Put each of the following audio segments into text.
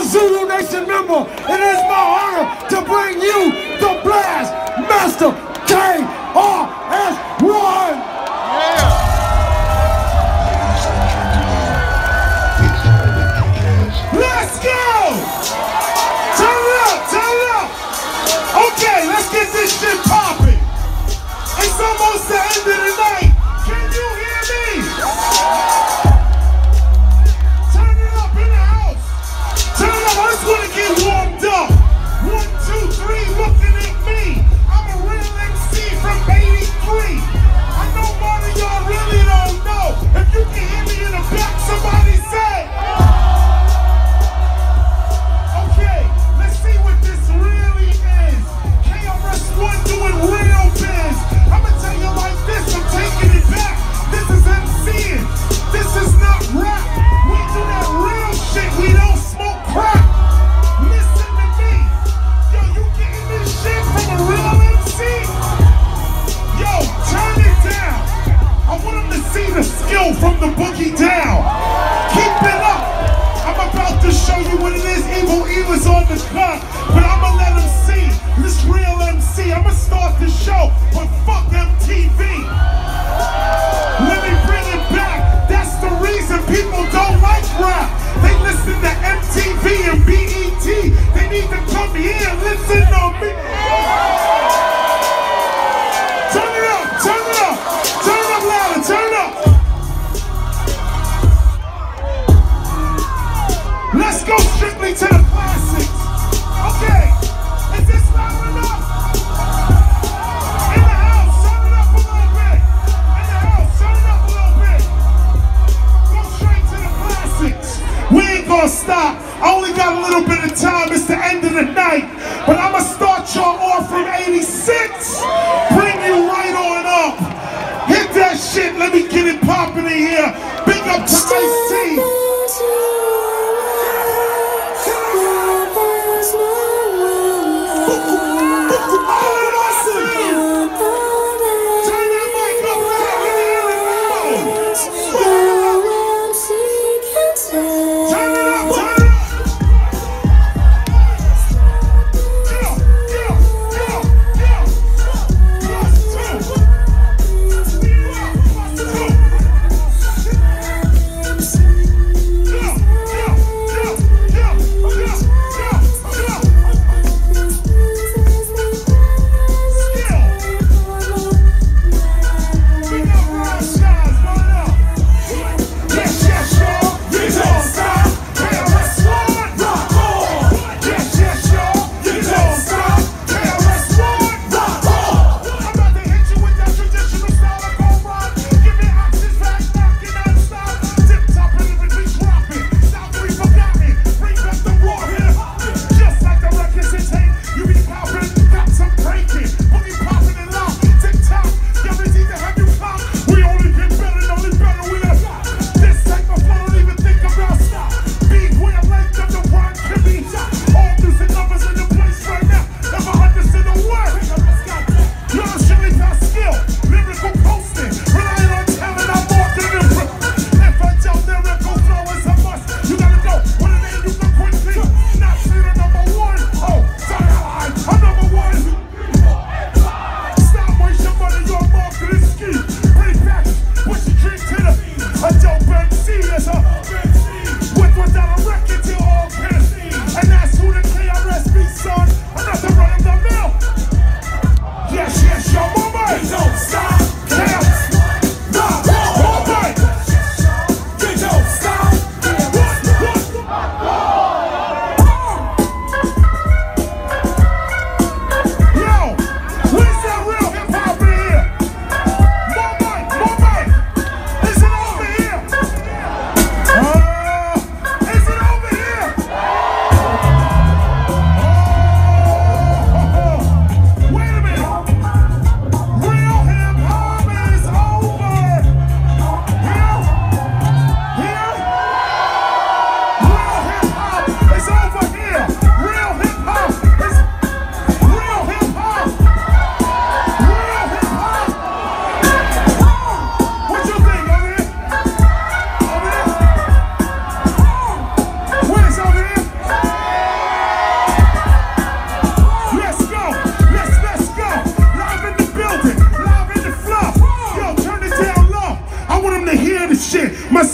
a Zulu Nation member. It is my honor to bring you the Blast Master KRS-One. Let's go! Turn it up, turn it up. Okay, let's get this shit popping. It's almost the end of the night. Eva's on but I'ma let him see this real MC. I'ma start the show, but fuck MTV. Let me bring it back. That's the reason people don't like rap. They listen to MTV and BET. They need to come here and listen to me. Turn it up, turn it up, turn up louder, turn up. Let's go strictly to the classics. Time. It's the end of the night. But I'ma start y'all off from 86. Bring you right on up. Hit that shit. Let me get it popping in here. Big up to Ice-T. I'm a wreck until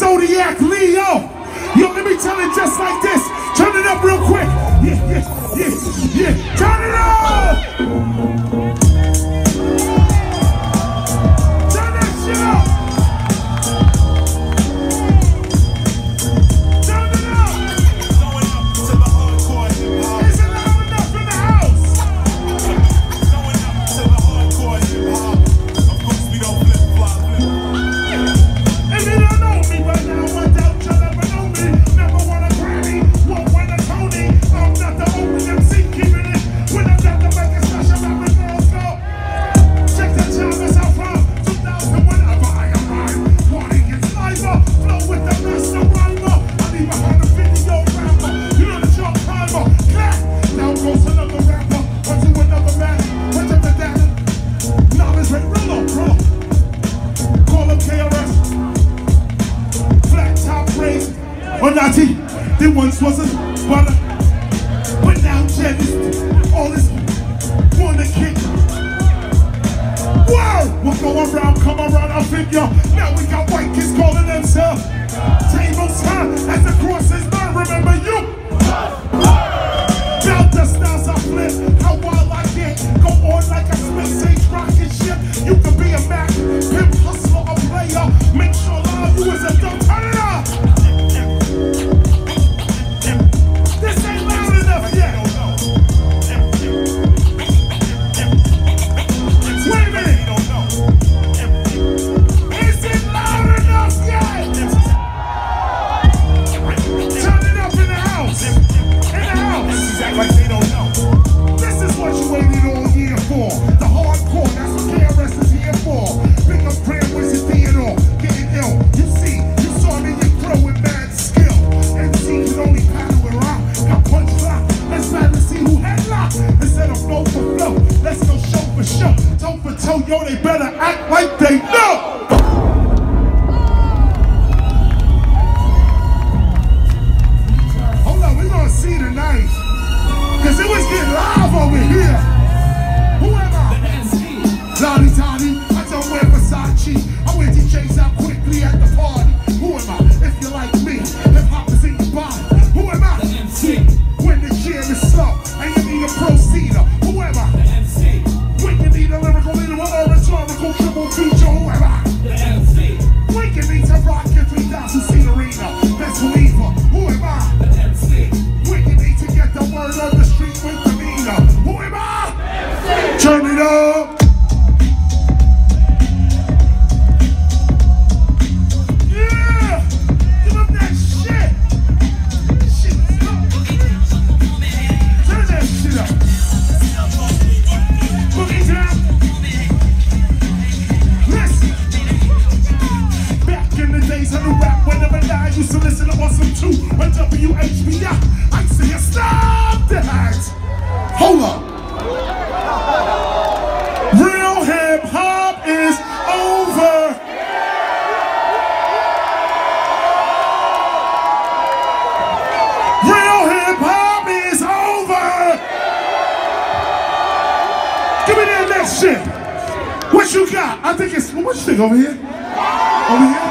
zodiac Leo. Yo, let me tell it just like this. Turn it up real quick. Yeah, yeah, yeah, yeah. Turn it up. Whoa! What go around, come around, I figure. Now we got white kids calling themselves. Tables high as the cross is burn. Remember you? Now the styles I flip, how wild I get. Go on like a space age rocket ship. You can be a Mac, pimp, like they don't know. This is what you waited all year for. The hardcore, that's what KRS is here for. Big up Grand Wizard Theodore, getting ill. You see, you saw me in pro with mad skill. MC can only paddle with rock. Got punch lock. Let's battle see who headlock. Instead of flow for flow, let's go show for show. Toe for toe, yo, they better act like they know. Shit. What you got? I think it's what you think over here? Over here?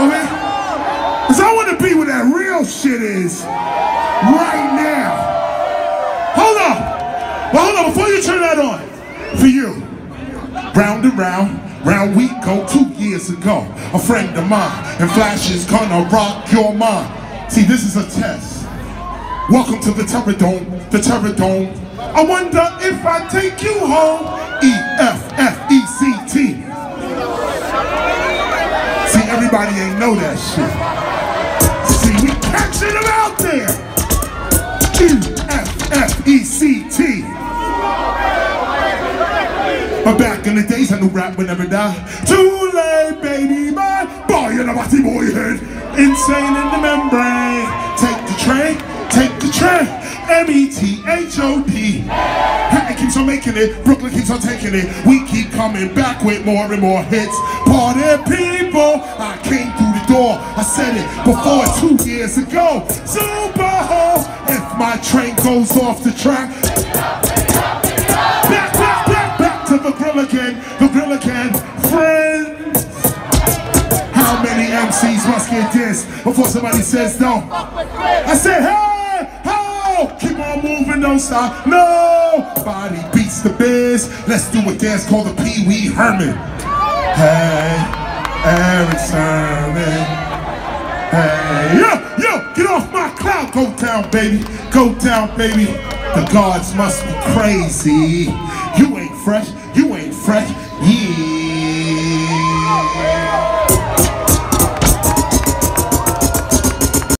Over here? Cause I want to be where that real shit is right now. Hold on. Well, hold on. Before you turn that on, for you, round and round, round we go. Two years ago, a friend of mine, and Flash is gonna rock your mind. See, this is a test. Welcome to the Terror Dome, the Terror Dome. I wonder if I take you home. E F F E C T. See, everybody ain't know that shit. See, we catching them out there. E F F E C T. But back in the days, I knew rap would never die. Too late, baby, my boy in a body boy. Insane in the membrane. Take the train, take the train. M-E-T-H-O-D. Hatton keeps on making it, Brooklyn keeps on taking it. We keep coming back with more and more hits. Party people, I came through the door. I said it before two years ago. Super Ho, if my train goes off the track. Back, back, back, back to the grill again, the grill again. Friends. How many MCs must get this before somebody says no. I said, hey, don't stop. Nobody beats the biz. Let's do a dance called the Pee Wee Herman. Hey, Erick Sermon. Hey, yo, yo, get off my cloud. Go down, baby. Go down, baby. The gods must be crazy. You ain't fresh. You ain't fresh. Yeah.